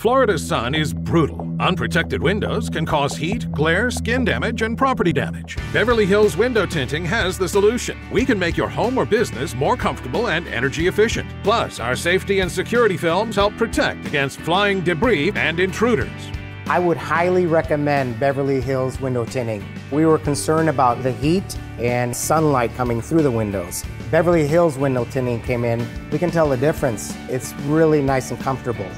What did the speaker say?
Florida's sun is brutal. Unprotected windows can cause heat, glare, skin damage, and property damage. Beverly Hills Window Tinting has the solution. We can make your home or business more comfortable and energy efficient. Plus, our safety and security films help protect against flying debris and intruders. I would highly recommend Beverly Hills window tinting. We were concerned about the heat and sunlight coming through the windows. Beverly Hills window tinting came in. We can tell the difference. It's really nice and comfortable.